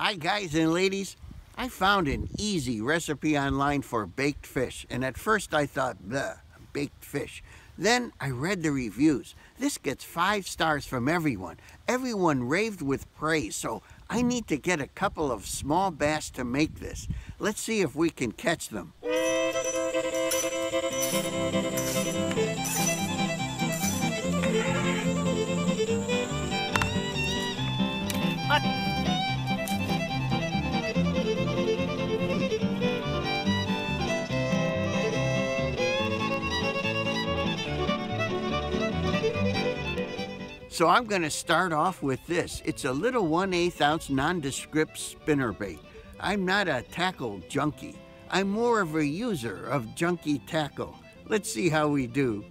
Hi, guys and ladies. I found an easy recipe online for baked fish, and at first I thought, bleh, baked fish. Then I read the reviews. This gets five stars from everyone. Everyone raved with praise, so I need to get a couple of small bass to make this. Let's see if we can catch them. So I'm going to start off with this. It's a little 1 8 ounce nondescript spinnerbait. I'm not a tackle junkie. I'm more of a user of junkie tackle. Let's see how we do.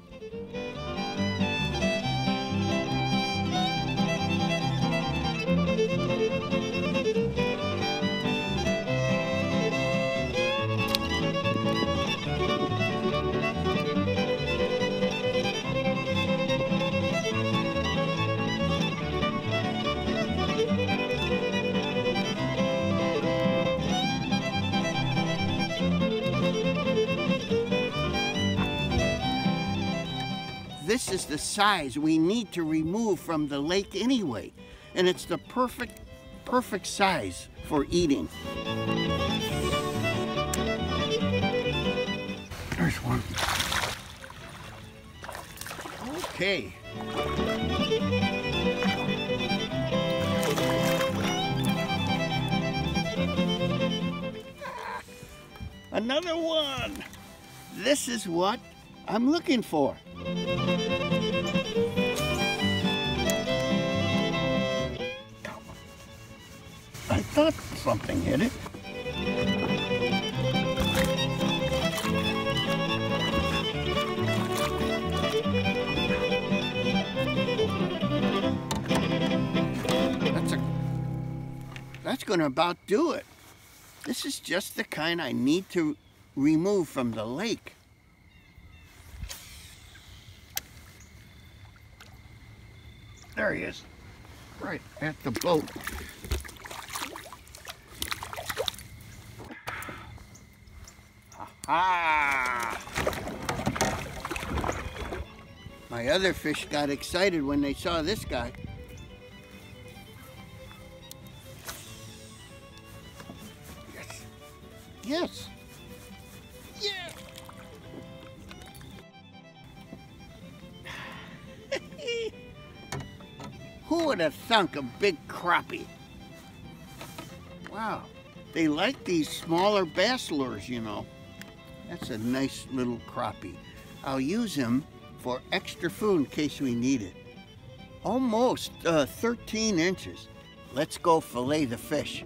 This is the size we need to remove from the lake anyway, and it's the perfect, perfect size for eating. There's one. Okay. Another one. This is what I'm looking for. I thought something hit it. That's a that's gonna about do it. This is just the kind I need to remove from the lake. There he is, right at the boat. My other fish got excited when they saw this guy. Yes. Yes. Would have thunk a big crappie? Wow. They like these smaller bass lures, you know. That's a nice little crappie. I'll use him for extra food in case we need it. Almost uh, 13 inches. Let's go fillet the fish.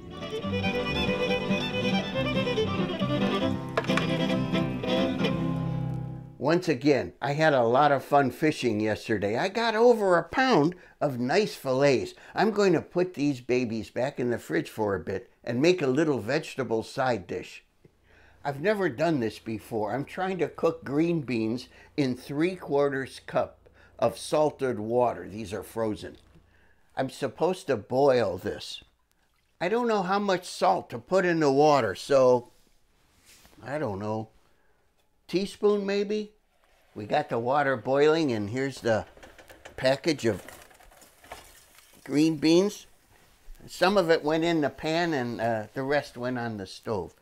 Once again, I had a lot of fun fishing yesterday. I got over a pound of nice fillets. I'm going to put these babies back in the fridge for a bit and make a little vegetable side dish. I've never done this before. I'm trying to cook green beans in three quarters cup of salted water. These are frozen. I'm supposed to boil this. I don't know how much salt to put in the water, so I don't know. Teaspoon maybe? We got the water boiling and here's the package of green beans. Some of it went in the pan and uh, the rest went on the stove.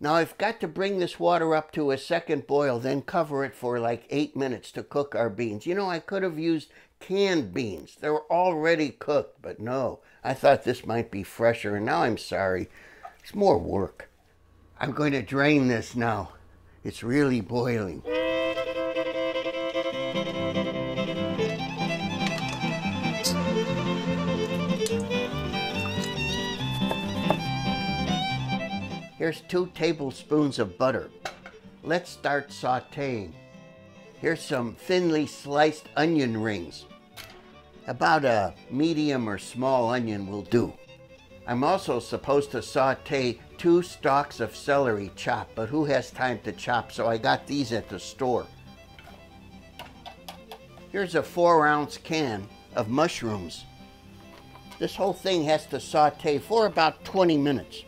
Now I've got to bring this water up to a second boil, then cover it for like eight minutes to cook our beans. You know, I could have used canned beans. They were already cooked, but no. I thought this might be fresher, and now I'm sorry. It's more work. I'm going to drain this now. It's really boiling. Here's two tablespoons of butter. Let's start sauteing. Here's some thinly sliced onion rings. About a medium or small onion will do. I'm also supposed to saute two stalks of celery chopped, but who has time to chop, so I got these at the store. Here's a four ounce can of mushrooms. This whole thing has to saute for about 20 minutes.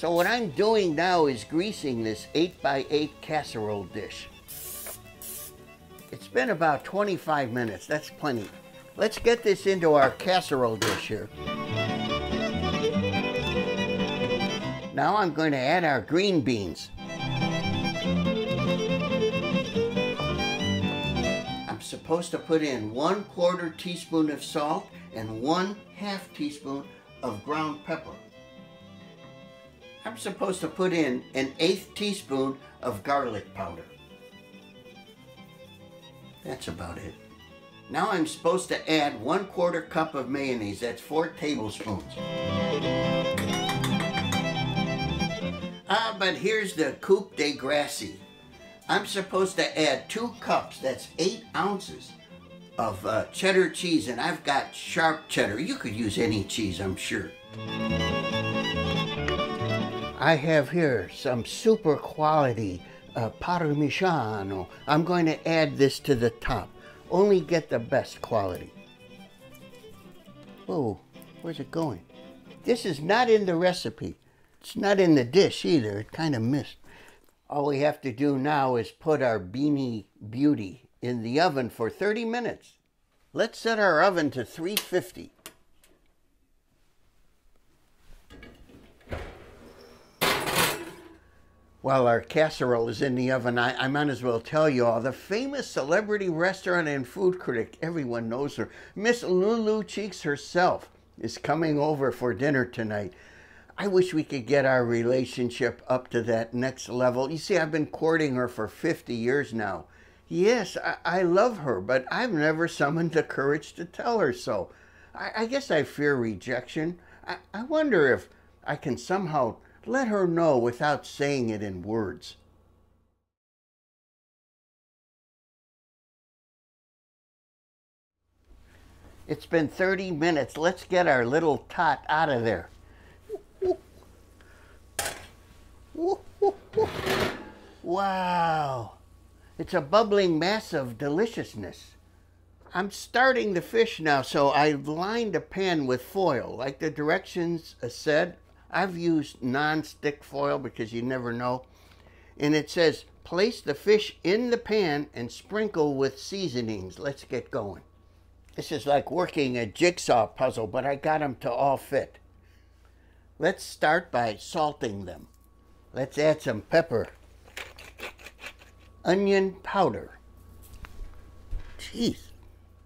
So what I'm doing now is greasing this 8x8 casserole dish. It's been about 25 minutes, that's plenty. Let's get this into our casserole dish here. Now I'm going to add our green beans. I'm supposed to put in one quarter teaspoon of salt and one half teaspoon of ground pepper. I'm supposed to put in an eighth teaspoon of garlic powder. That's about it. Now I'm supposed to add one quarter cup of mayonnaise. That's four tablespoons. Ah, but here's the coup de grace. I'm supposed to add two cups, that's eight ounces, of uh, cheddar cheese, and I've got sharp cheddar. You could use any cheese, I'm sure. I have here some super quality uh, Parmigiano. I'm going to add this to the top. Only get the best quality. Whoa, where's it going? This is not in the recipe. It's not in the dish either. It kind of missed. All we have to do now is put our Beanie Beauty in the oven for 30 minutes. Let's set our oven to 350. While our casserole is in the oven, I, I, might as well tell you all the famous celebrity restaurant and food critic, everyone knows her, Miss Lulu Cheeks herself, is coming over for dinner tonight. I wish we could get our relationship up to that next level. You see, I've been courting her for 50 years now. Yes, I, I love her, but I've never summoned the courage to tell her so. I, I guess I fear rejection. I, I wonder if I can somehow let her know without saying it in words. It's been 30 minutes. Let's get our little tot out of there. Wow. It's a bubbling mass of deliciousness. I'm starting the fish now, so I lined a pan with foil. Like the directions uh, said, I've used non-stick foil because you never know. And it says, place the fish in the pan and sprinkle with seasonings. Let's get going. This is like working a jigsaw puzzle, but I got them to all fit. Let's start by salting them. Let's add some pepper, onion powder, cheese,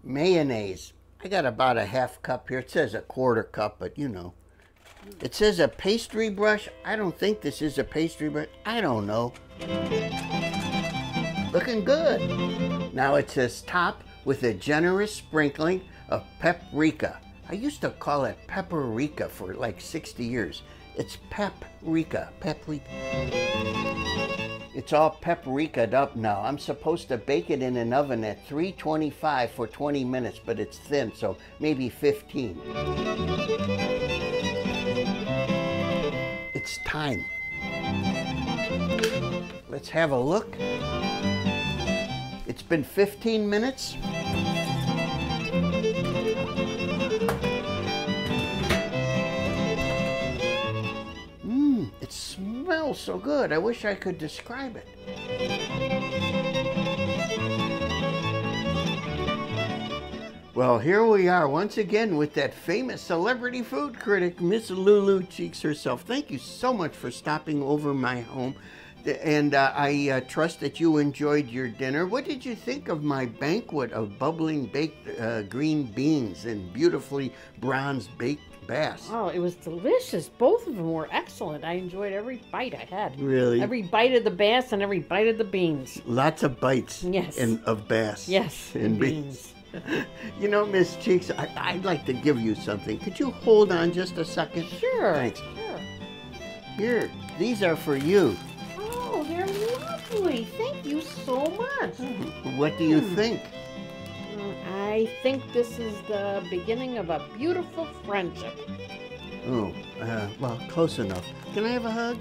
mayonnaise. I got about a half cup here. It says a quarter cup, but you know. It says a pastry brush. I don't think this is a pastry brush. I don't know. Looking good. Now it says top with a generous sprinkling of paprika. I used to call it paprika for like 60 years. It's paprika. Paprika. It's all paprika'd up now. I'm supposed to bake it in an oven at 325 for 20 minutes, but it's thin, so maybe 15. It's time. Let's have a look. It's been 15 minutes. Mmm, it smells so good. I wish I could describe it. Well, here we are once again with that famous celebrity food critic, Miss Lulu Cheeks herself. Thank you so much for stopping over my home. And uh, I uh, trust that you enjoyed your dinner. What did you think of my banquet of bubbling baked uh, green beans and beautifully bronzed baked bass? Oh, it was delicious. Both of them were excellent. I enjoyed every bite I had. Really? Every bite of the bass and every bite of the beans. Lots of bites. Yes. And of bass. Yes. And beans. you know, Miss Cheeks, I, would like to give you something. Could you hold on just a second? Sure. Thanks. Sure. Here, these are for you. Oh, they're lovely. Thank you so much. What do you Hmm. think? I think this is the beginning of a beautiful friendship. Oh, uh, well, close enough. Can I have a hug?